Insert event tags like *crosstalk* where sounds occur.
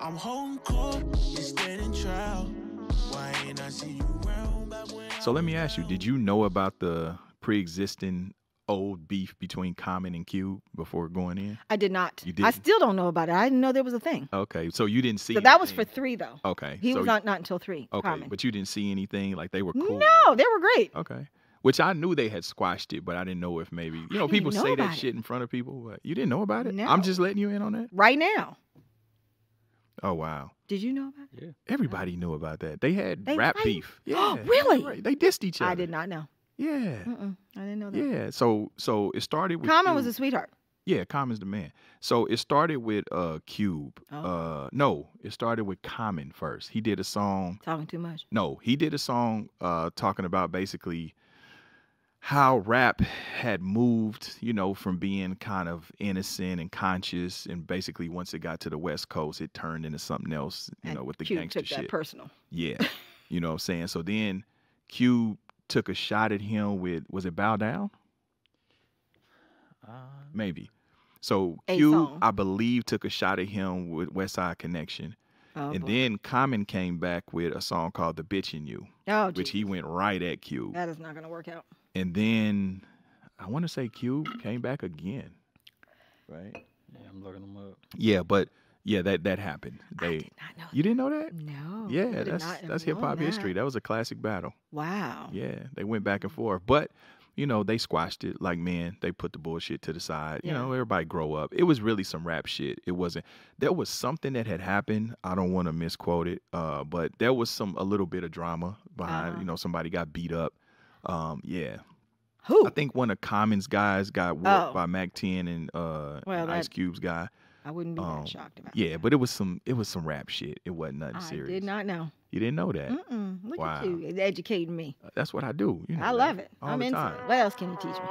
I'm holding court, you standing trial. Why ain't I see you around back when So let me ask you, did you know about the pre-existing old beef between Common and Cube before going in? I did not. You I didn't? still don't know about it. I didn't know there was a thing. Okay, so you didn't see. So that was for three though. Okay, He so was not not until three. Okay, Common. but you didn't see anything like they were cool. No, they were great. Okay. Which I knew they had squashed it, but I didn't know if maybe you know people know say that it. shit in front of people, but you didn't know about it. No. I'm just letting you in on that. Right now. Oh wow, Did you know about it? Yeah, everybody knew about that. They had They rap fight? beef. *gasps* Yeah, Oh, really? right. They dissed each other. I did not know. Yeah, Mm-mm, I didn't know that. yeah. So so it started with Common was a sweetheart. Yeah, Common's the man. So it started with uh Cube. Oh. Uh no, it started with Common first. He did a song. Talking too much. No, he did a song uh talking about basically how rap had moved, you know, from being kind of innocent and conscious and basically once it got to the West Coast it turned into something else, you And know, with the Cube gangster took shit. that personal. yeah. *laughs* You know what I'm saying? So then Cube took a shot at him with was it Bow Down? Uh, Maybe. So A Q, song. I believe, took a shot at him with Westside Connection. Oh, and boy. then Common came back with a song called The Bitch in You, oh, which he went right at Cube. that is not going to work out. And then I want to say Cube came back again. Right? yeah, I'm looking them up. Yeah, but yeah, that that happened. I They did not know. You didn't know that? No. Yeah, that's that's hip hop known history. that. That was a classic battle. Wow. Yeah, they went back and forth, but you know they squashed it like men. They put the bullshit to the side. You know, everybody grow up. It was really some rap shit. It wasn't. There was something that had happened. I don't want to misquote it, uh, but there was some a little bit of drama behind. Uh-huh. You know, somebody got beat up. Um, yeah, Who? I think one of Common's guys got whooped Oh. by Mack Ten and uh, Well, and Ice Cube's guy. I wouldn't be um, that shocked about it. Yeah, that. but it was some it was some rap shit. It wasn't nothing I serious. did not know. You didn't know that. Mm-mm. Look Wow. at you educating me. That's what I do. You know I that love it. all I'm into it. What else can you teach me?